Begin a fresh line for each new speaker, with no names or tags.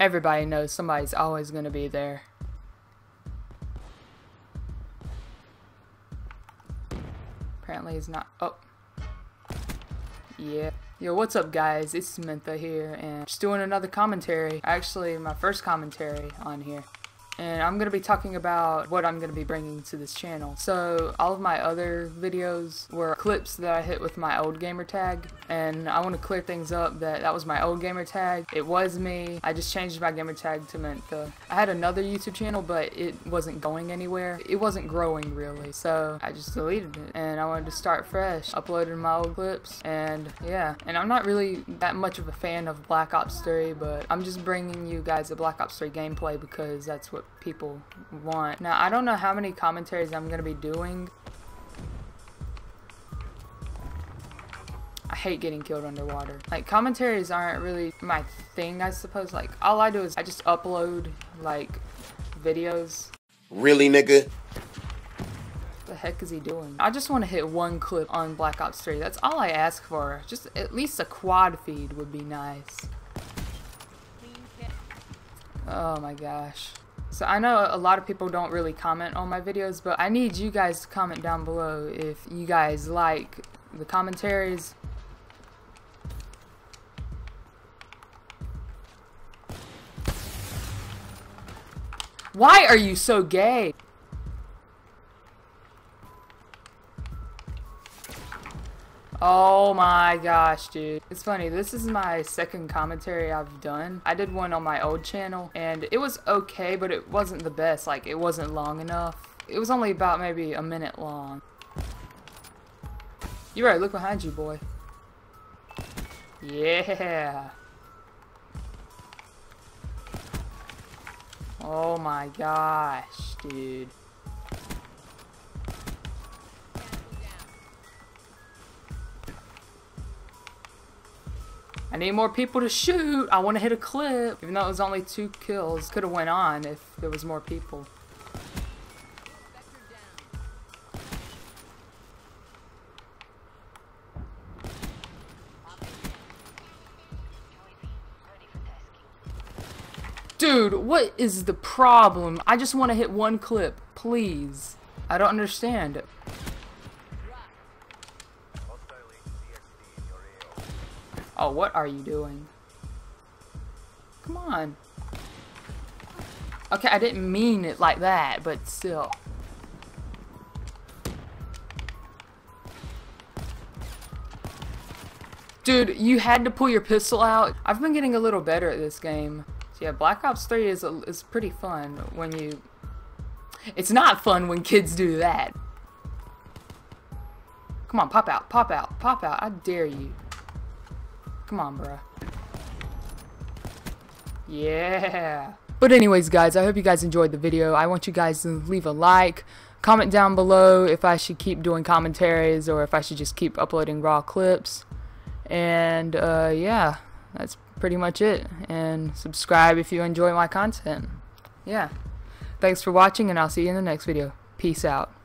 Everybody knows somebody's always going to be there. Apparently he's not. Oh. Yeah. Yo, what's up guys? It's Samantha here and just doing another commentary. Actually, my first commentary on here and I'm going to be talking about what I'm going to be bringing to this channel. So all of my other videos were clips that I hit with my old gamer tag and I want to clear things up that that was my old gamer tag. It was me. I just changed my gamer tag to Mentha. I had another YouTube channel but it wasn't going anywhere. It wasn't growing really so I just deleted it and I wanted to start fresh. Uploaded my old clips and yeah and I'm not really that much of a fan of Black Ops 3 but I'm just bringing you guys a Black Ops 3 gameplay because that's what people want. Now, I don't know how many commentaries I'm going to be doing. I hate getting killed underwater. Like, commentaries aren't really my thing, I suppose. Like, all I do is I just upload, like, videos.
Really, nigga?
the heck is he doing? I just want to hit one clip on Black Ops 3. That's all I ask for. Just at least a quad feed would be nice. Oh my gosh. So I know a lot of people don't really comment on my videos, but I need you guys to comment down below if you guys like the commentaries. Why are you so gay? Oh my gosh, dude. It's funny, this is my second commentary I've done. I did one on my old channel, and it was okay, but it wasn't the best. Like, it wasn't long enough. It was only about maybe a minute long. You right, look behind you, boy. Yeah. Oh my gosh, dude. I need more people to shoot. I want to hit a clip. Even though it was only two kills, could have went on if there was more people. Dude, what is the problem? I just want to hit one clip, please. I don't understand. Oh, what are you doing? Come on. Okay, I didn't mean it like that, but still. Dude, you had to pull your pistol out. I've been getting a little better at this game. So yeah, Black Ops 3 is, a, is pretty fun when you... It's not fun when kids do that. Come on, pop out, pop out, pop out. I dare you. Come on, bruh. Yeah. But anyways, guys, I hope you guys enjoyed the video. I want you guys to leave a like, comment down below if I should keep doing commentaries or if I should just keep uploading raw clips. And, uh, yeah, that's pretty much it. And subscribe if you enjoy my content. Yeah. Thanks for watching, and I'll see you in the next video. Peace out.